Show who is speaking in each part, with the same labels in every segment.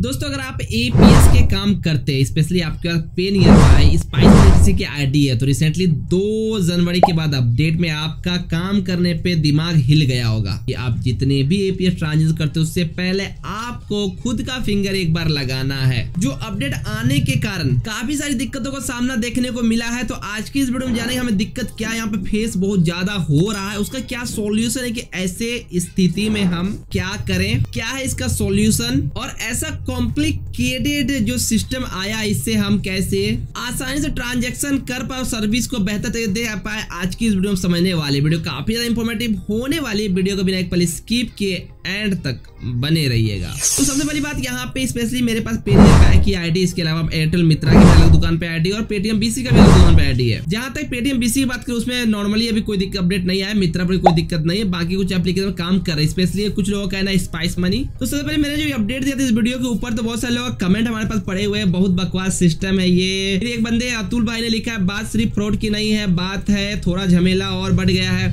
Speaker 1: दोस्तों, अगर आप एपीएस के काम करते हैं स्पेशली आपके पास पे नियर बाय स्पाइस किसी की आईडी है तो रिसेंटली दो जनवरी के बाद अपडेट में आपका काम करने पे दिमाग हिल गया होगा कि आप जितने भी एपीएस ट्रांजेक्शन करते हो, उससे पहले आपको खुद का फिंगर एक बार लगाना है। जो अपडेट आने के कारण काफ़ी सारी दिक्कतों का सामना देखने को मिला है तो आज की इस वीडियो में जाने हमें दिक्कत क्या यहाँ पे फेस बहुत ज़्यादा हो रहा है, उसका क्या सोल्यूशन है कि ऐसे स्थिति में हम क्या करें, क्या है इसका सोल्यूशन और ऐसा कॉम्प्लिकेटेड जो सिस्टम आया इससे हम कैसे आसानी से ट्रांजेक्शन कर पाए सर्विस को बेहतर तरीके दे पाए, आज की इस वीडियो में समझने वाली वीडियो काफ़ी ज़्यादा इंफॉर्मेटिव होने वाली वीडियो को बिना एक पल स्किप किए एंड तक बने रहिएगा। तो सबसे पहली बात, यहाँ पे स्पेशली मेरे पास पेटीएम पैक की आईडी इसके अलावा एयरटेल मित्रा की अलग दुकान पे आईडी और पेटीएम बीसी का भी अलग दुकान पे आईडी है। जहाँ तक पेटीएम बीसी की बात करें, उसमें नॉर्मली अभी कोई दिक्कत अपडेट नहीं आया मित्रा पर कोई दिक्कत नहीं है। बाकी कुछ एप्लीकेशन काम कर रहे हैं। स्पेशली कुछ लोगों का है स्पाइस मनी तो सबसे पहले मैंने जो अपडेट दिया था इस वीडियो के ऊपर तो बहुत सारे लोग कमेंट हमारे पास पड़े हुए हैं। बहुत बकवास सिस्टम है ये। एक बंदे अतुल भाई ने लिखा है, बात सिर्फ़ फ्रॉड की नहीं है, बात है थोड़ा झमेला और बढ़ गया है।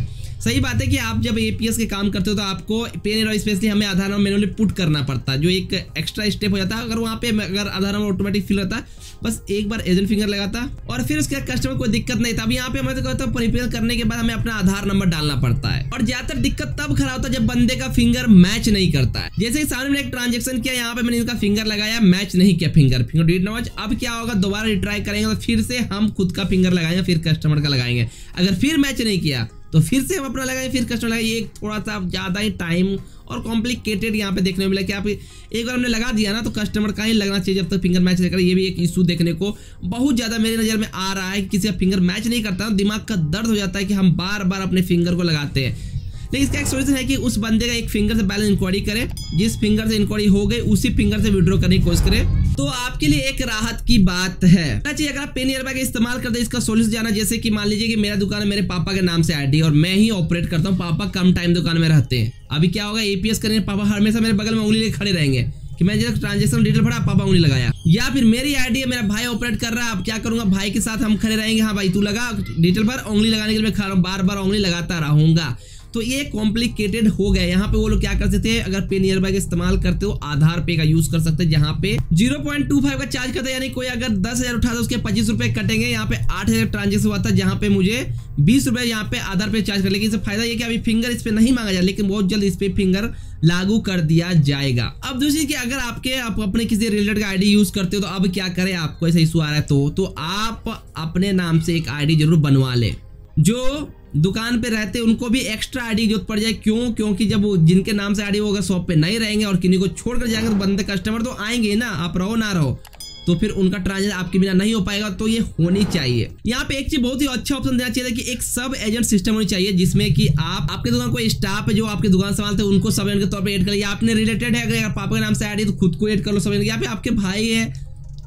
Speaker 1: सही बात है कि आप जब एपीएस के काम करते हो तो आपको पेन और स्पेशली हमें आधार नंबर मैनुअली पुट करना पड़ता है, जो एक एक्स्ट्रा स्टेप हो जाता है। अगर वहाँ पे अगर आधार नंबर ऑटोमेटिक फिल होता बस एक बार एजेंट फिंगर लगाता और फिर उसके कस्टमर कोई दिक्कत नहीं। था अब यहाँ पे हमें तो प्रिपेयर करने के बाद हमें अपना आधार नंबर डालना पड़ता है। और ज़्यादातर दिक्कत तब खड़ा होता है जब बंदे का फिंगर मैच नहीं करता है। जैसे सामने मैंने एक ट्रांजेक्शन किया, यहाँ पे मैंने इनका फिंगर लगाया मैच नहीं किया फिंगर फिंगर डिट नॉच अब क्या होगा? दोबारा रिट्राई करेंगे तो फिर से हम खुद का फिंगर लगाएँगे, फिर कस्टमर का लगाएँगे। अगर फिर मैच नहीं किया तो फिर से हम अपना लगाए, फिर कस्टमर लगाए। एक थोड़ा सा ज़्यादा ही टाइम और कॉम्प्लिकेटेड यहाँ पे देखने को मिला कि आप एक बार हमने लगा दिया ना तो कस्टमर का ही लगना चाहिए जब तक तो फिंगर मैच नहीं कर। ये भी एक इशू देखने को बहुत ज़्यादा मेरी नज़र में आ रहा है कि किसी का फिंगर मैच नहीं करता दिमाग का दर्द हो जाता है कि हम बार बार अपने फिंगर को लगाते हैं। लेकिन इसका एक सोल्यूशन है कि उस बंदे का एक फिंगर से बैलेंस इंक्वायरी करें, जिस फिंगर से इंक्वायरी हो गई, उसी फिंगर से विड्रॉ करने की कोशिश करे। तो आपके लिए एक राहत की बात है। अगर आप पेन का इस्तेमाल करते इसका सोल्यूशन जाना, जैसे कि मान लीजिए कि मेरा दुकान है, मेरे पापा के नाम से आईडी और मैं ही ऑपरेट करता हूँ, पापा कम टाइम दुकान में रहते हैं। अभी क्या होगा? एपीएस करेंगे, पापा हमेशा मेरे बगल में उंगली लेकर खड़े रहेंगे कि मैं जब ट्रांजेक्शन डिटेल भरा पापा उंगली लगाया। या फिर मेरी आईडी है, मेरा भाई ऑपरेट कर रहा है, अब क्या करूँगा? भाई के साथ हम खड़े रहेंगे हाँ भाई तू लगा डिटेल भर, उंगली लगाने के लिए मैं खा रहा हूँ बार बार उंगली लगाता रहूँगा। तो ये कॉम्प्लिकेटेड हो गया। यहाँ पे वो लोग क्या कर सकते हैं? अगर पे नियर बाय इस्तेमाल करते हो, आधार पे का यूज़ कर सकते हैं जहाँ पे 0.25 का चार्ज करते हैं। यानी कोई अगर दस हज़ार उठा उसके पच्चीस रुपए कटेंगे। यहाँ पे आठ हज़ार ट्रांजेक्शन हुआ था, जहाँ पे मुझे बीस रुपए यहाँ पे आधार पे चार्ज कर लेकिन इससे फ़ायदा ये कि अभी फिंगर इस पे नहीं मांगा जाए लेकिन बहुत जल्द इस पे फिंगर लागू कर दिया जाएगा। अब दूसरी कि अगर आपके आप अपने किसी रिलेटेड का आईडी यूज़ करते हो तो अब क्या करें आपको? ऐसा इशू आ रहा है तो तो आप अपने नाम से एक आईडी ज़रूर बनवा ले। जो दुकान पे रहते उनको भी एक्स्ट्रा आईडी ज़रूरत पड़ जाए। क्यों? क्योंकि जब जिनके नाम से आईडी होगा शॉप पे नहीं रहेंगे और किन्हीं को छोड़कर जाएँगे तो बंदे कस्टमर तो आएँगे ना। आप रहो, ना रहो। तो फिर उनका ट्रांजेक्शन आपके बिना नहीं हो पाएगा तो ये होनी चाहिए। यहाँ पे एक चीज़ बहुत ही अच्छा ऑप्शन देना चाहिए कि एक सब एजेंट सिस्टम होनी चाहिए, जिसमें कि आप, आपके दुकान कोई स्टाफ है जो आपकी दुकान संभालते हैं, उनको सब एजेंट के तौर पर एड कर लिया। आपने रिलेटेड है, अगर पापा के नाम से आईडी तो खुद को एड कर लो सब एजेंट यहाँ पे आपके भाई है।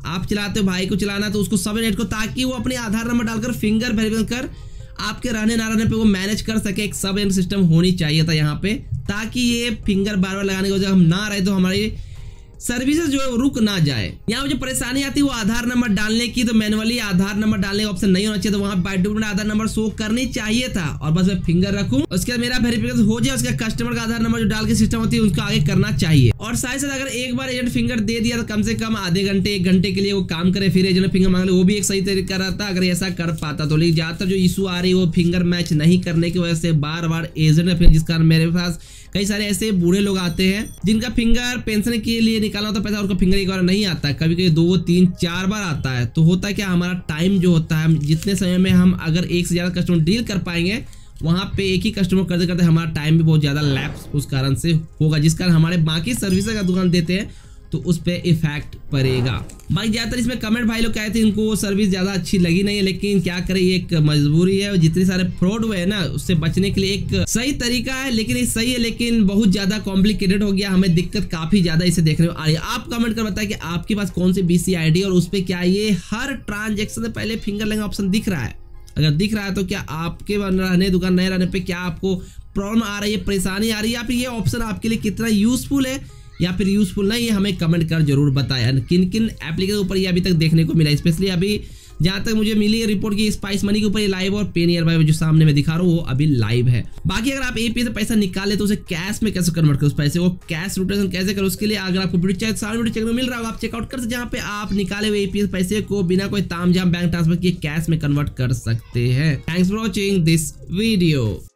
Speaker 1: आप चलाते हो, भाई को चलाना तो उसको सब एड को, ताकि वो अपने आधार नंबर डालकर फिंगर वेरीफाई कर आपके रहने ना रहने पे वो मैनेज कर सके, एक सब सिस्टम होनी चाहिए था यहाँ पे, ताकि ये फिंगर बार बार लगाने की वजह हम ना रहे तो हमारी सर्विसेज़ जो है रुक ना जाए। यहाँ जो परेशानी आती है, वो आधार नंबर डालने की तो मैनुअली आधार नंबर डालने का ऑप्शन नहीं होना चाहिए तो वहाँ by default Aadhaar number show करनी चाहिए था। और बस मैं फिंगर रखूँ, उसके बाद मेरा वेरिफिकेशन हो जाए, उसका कस्टमर का आधार नंबर जो डाल के सिस्टम होती है, उसको आगे करना चाहिए। और साथ साथ अगर एक बार एजेंट फिंगर दे दिया तो कम से कम आधे घंटे, एक घंटे के लिए वो काम करे, फिर एजेंट फिंगर मांग ले, वो भी एक सही तरीका रहता अगर ऐसा कर पाता तो। लेकिन ज़्यादातर जो इशू आ रही है, वो फिंगर मैच नहीं करने की वजह से बार बार एजेंट जिस कारण मेरे पास कई सारे ऐसे बूढ़े लोग आते हैं, जिनका फिंगर पेंशन के लिए निकालना होता पैसा उनका फिंगर एक बार नहीं आता है। कभी कभी दो, तीन, चार बार आता है। तो होता है क्या, हमारा टाइम जो होता है जितने समय में हम अगर एक से ज़्यादा कस्टमर डील कर पाएँगे, वहाँ पे एक ही कस्टमर करते करते हमारा टाइम भी बहुत ज़्यादा लैप्स उस कारण से होगा। जिस कारण हमारे बाकी सर्विसेज़ का दुकान देते हैं तो उस पर इफ़ेक्ट पड़ेगा। बाकी ज़्यादातर इसमें कमेंट भाई लोग कहते हैं, इनको सर्विस ज़्यादा अच्छी लगी नहीं है, लेकिन क्या करें, ये एक मजबूरी है जितने सारे फ्रॉड हुए हैं ना, उससे बचने के लिए एक सही तरीका है, लेकिन ये सही है, लेकिन बहुत ज़्यादा कॉम्प्लिकेटेड हो गया, हमें दिक्कत काफ़ी ज़्यादा इसे देखने में आ रही है। आप कमेंट कर बताए कि आपके पास कौन सी आईडी और उस पर क्या ये हर ट्रांजेक्शन से पहले फिंगर लेंगे ऑप्शन दिख रहा है? अगर दिख रहा है तो क्या आपके रहने दुकान नहीं रहने पे क्या आपको प्रॉब्लम आ रही है परेशानी आ रही है, या फिर ये ऑप्शन आपके लिए कितना यूजफुल है? या फिर यूजफुल नहीं है, हमें कमेंट कर ज़रूर बताया किन किन एप्लीकेशन ऊपर ये अभी तक देखने को मिला स्पेशली अभी जहाँ तक मुझे मिली है रिपोर्ट की स्पाइस मनी के ऊपर लाइव और पे नियर बाय जो सामने मैं दिखा रहा हूँ, वो अभी लाइव है। बाकी अगर आप एपी से पैसा निकाले तो उसे कैश में कैसे कन्वर्ट करो उस पैसे को? कैश रोटेशन कैसे करो उसके लिए अगर आपको वीडियो चाहिए सारे वीडियो चेक मिल रहा होगा आप चेकआउट कर सकते जहाँ पे आप निकाले हुए एपीएस पैसे को बिना कोई तामझाम बैंक ट्रांसफ़र किए कैश में कन्वर्ट कर सकते हैं। Thanks for watching this video